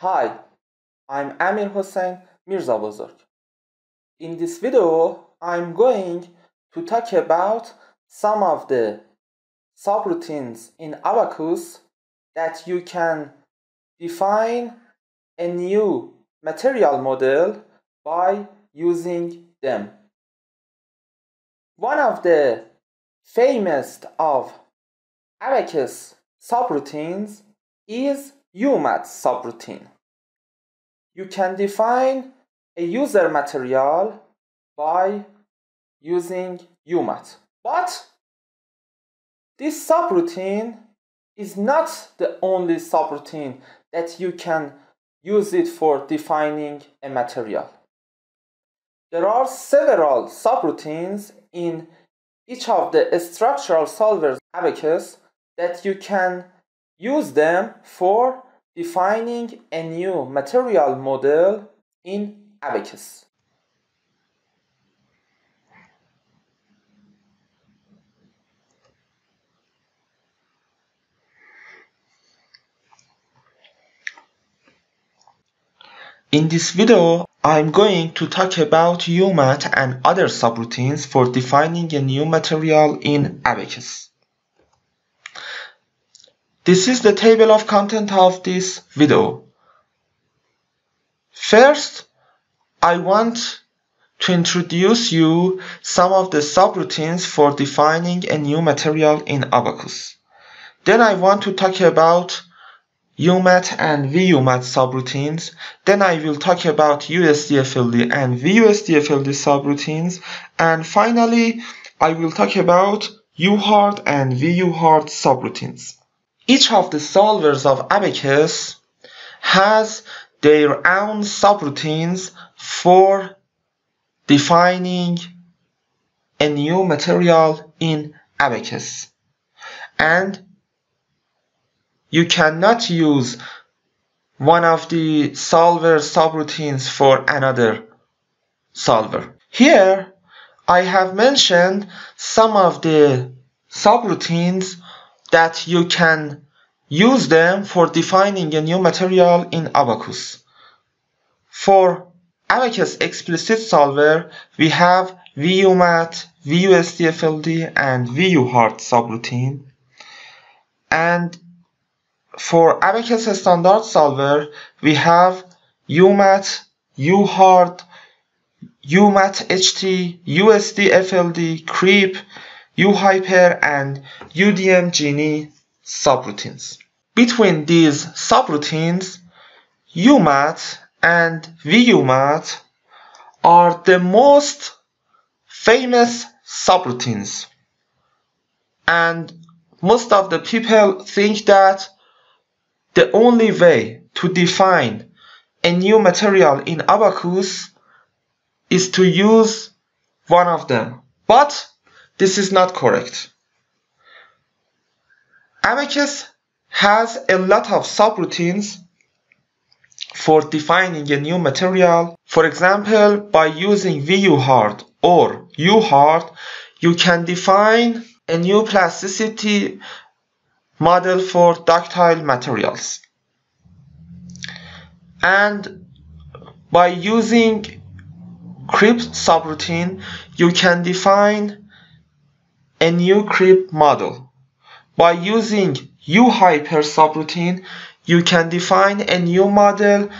Hi, I'm Amir Hossein Mirza Bozorg. In this video, I'm going to talk about some of the subroutines in Abaqus that you can define a new material model by using them. One of the famous of Abaqus subroutines is UMAT subroutine. You can define a user material by using UMAT. But this subroutine is not the only subroutine that you can use it for defining a material. There are several subroutines in each of the structural solvers abaqus that you can use them for defining a new material model in Abaqus. In this video, I'm going to talk about UMAT and other subroutines for defining a new material in Abaqus. This is the table of content of this video. First, I want to introduce you some of the subroutines for defining a new material in Abaqus. Then I want to talk about UMAT and VUMAT subroutines. Then I will talk about USDFLD and VUSDFLD subroutines. And finally, I will talk about UHARD and VUHARD subroutines. Each of the solvers of Abaqus has their own subroutines for defining a new material in Abaqus. And you cannot use one of the solver subroutines for another solver. Here, I have mentioned some of the subroutines that you can use them for defining a new material in Abaqus. For Abaqus explicit solver, we have VUMAT, VUSDFLD, and VUHARD subroutine. And for Abaqus standard solver, we have UMAT, UHARD, UMATHT, USDFLD, CREEP, UHyper and UDMGINI subroutines. Between these subroutines, UMAT and VUMAT are the most famous subroutines. And most of the people think that the only way to define a new material in Abaqus is to use one of them. But this is not correct. Abaqus has a lot of subroutines for defining a new material. For example, by using VUHARD or UHARD, you can define a new plasticity model for ductile materials. And by using CREEP subroutine, you can define a new creep model. By using UHyper subroutine, you can define a new model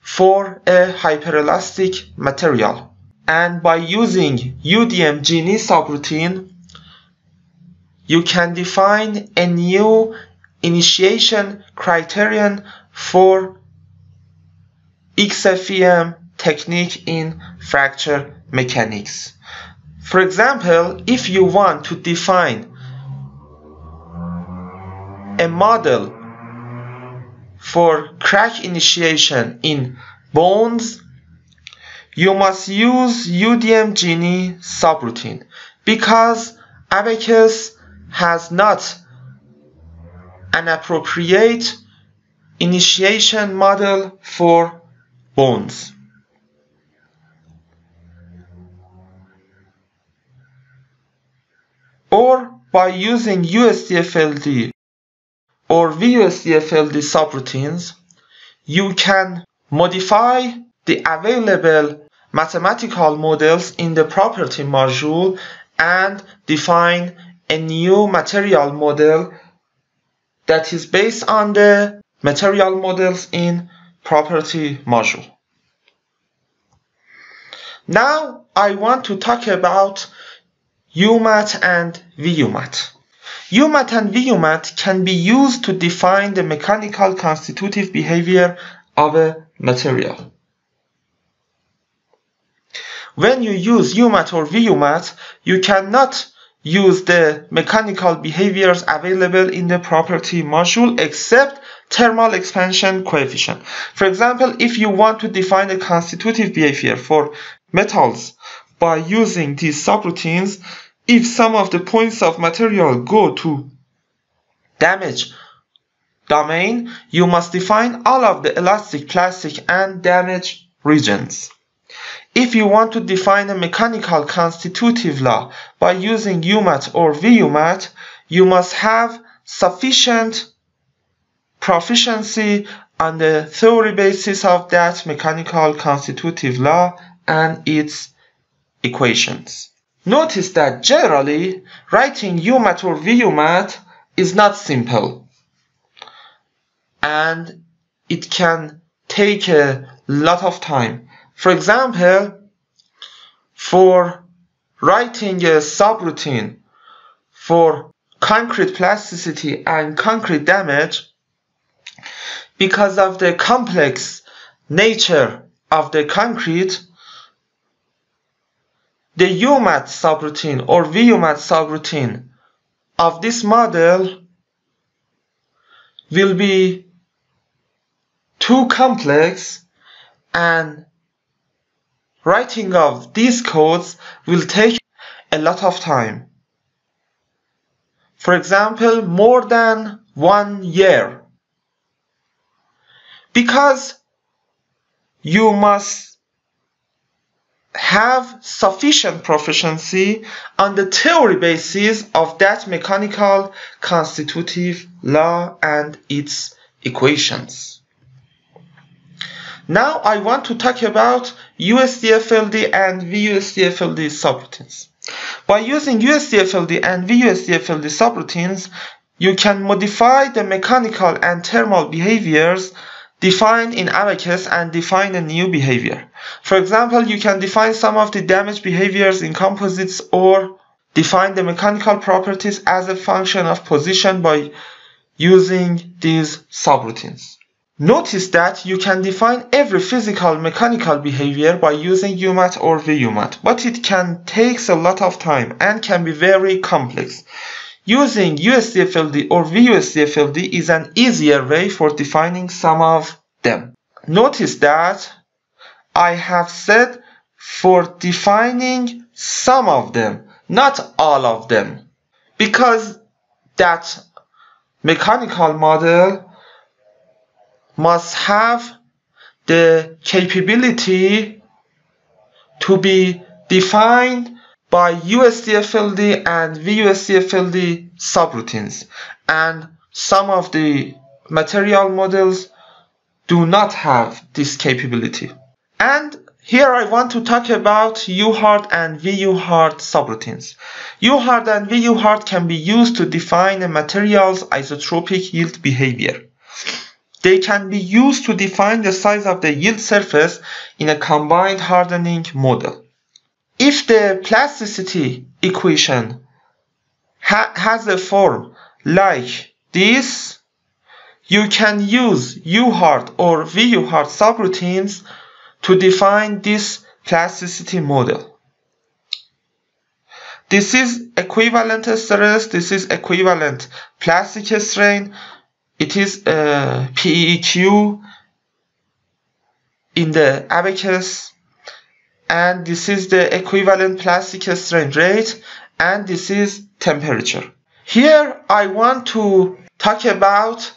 for a hyperelastic material. And by using UDMGINI subroutine, you can define a new initiation criterion for XFEM technique in fracture mechanics. For example, if you want to define a model for crack initiation in bones, you must use UDMGINI subroutine because Abaqus has not an appropriate initiation model for bones. Or by using USDFLD or VUSDFLD subroutines, you can modify the available mathematical models in the property module and define a new material model that is based on the material models in property module. Now I want to talk about UMAT and VUMAT. UMAT and VUMAT can be used to define the mechanical constitutive behavior of a material. When you use UMAT or VUMAT, you cannot use the mechanical behaviors available in the property module except thermal expansion coefficient. For example, if you want to define a constitutive behavior for metals by using these subroutines, if some of the points of material go to damage domain, you must define all of the elastic, plastic, and damage regions. If you want to define a mechanical constitutive law by using UMAT or VUMAT, you must have sufficient proficiency on the theory basis of that mechanical constitutive law and its equations. Notice that generally writing UMAT or VUMAT is not simple and it can take a lot of time. For example, for writing a subroutine for concrete plasticity and concrete damage, because of the complex nature of the concrete, the UMAT subroutine or VUMAT subroutine of this model will be too complex and writing of these codes will take a lot of time. For example, more than one year. Because you must have sufficient proficiency on the theory basis of that mechanical constitutive law and its equations. Now I want to talk about USDFLD and VUSDFLD subroutines. By using USDFLD and VUSDFLD subroutines, you can modify the mechanical and thermal behaviors defined in Abaqus and define a new behavior. For example, you can define some of the damage behaviors in composites or define the mechanical properties as a function of position by using these subroutines. Notice that you can define every physical mechanical behavior by using UMAT or VUMAT, but it can take a lot of time and can be very complex. Using USDFLD or VUSDFLD is an easier way for defining some of them. Notice that I have said for defining some of them, not all of them, because that mechanical model must have the capability to be defined by USDFLD and VUSDFLD subroutines and some of the material models do not have this capability. And here I want to talk about UHARD and VUHARD subroutines. UHARD and VUHARD can be used to define a material's isotropic yield behavior. They can be used to define the size of the yield surface in a combined hardening model. If the plasticity equation ha has a form like this, you can use UHARD or VUHARD subroutines to define this plasticity model. This is equivalent stress, this is equivalent plastic strain, it is a PEEQ in the Abaqus and this is the equivalent plastic strain rate and this is temperature. Here I want to talk about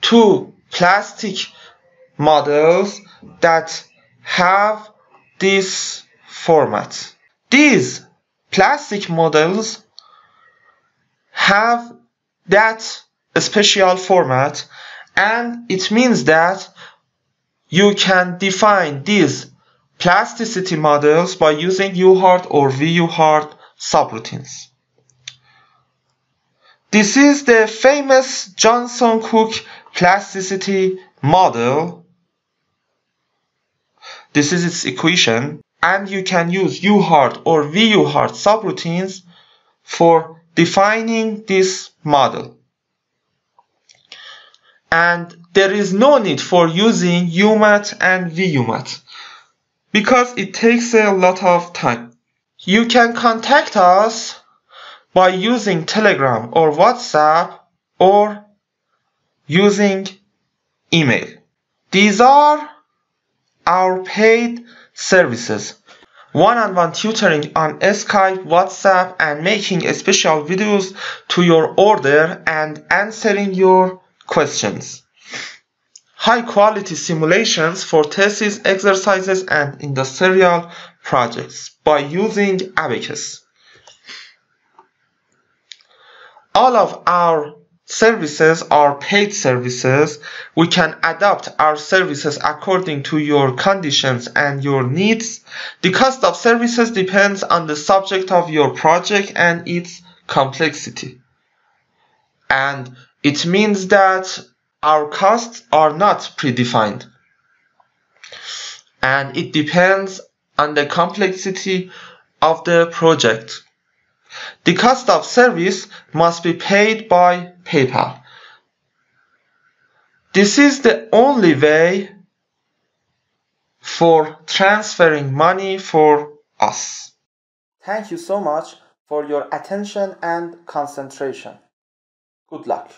two plastic models that have this format. These plastic models have that special format And it means that you can define these plasticity models by using UHARD or VUHARD subroutines. This is the famous Johnson-Cook plasticity model. This is its equation and you can use UHARD or VUHARD subroutines for defining this model. And there is no need for using UMAT and VUMAT because it takes a lot of time. You can contact us by using Telegram or WhatsApp or using email. These are our paid services. One-on-one tutoring on Skype, WhatsApp and making special videos to your order and answering your questions. High quality simulations for thesis exercises and industrial projects by using Abaqus. All of our services are paid services. We can adapt our services according to your conditions and your needs. The cost of services depends on the subject of your project and its complexity. And it means that our costs are not predefined. And it depends on the complexity of the project. The cost of service must be paid by PayPal. This is the only way for transferring money for us. Thank you so much for your attention and concentration. Good luck.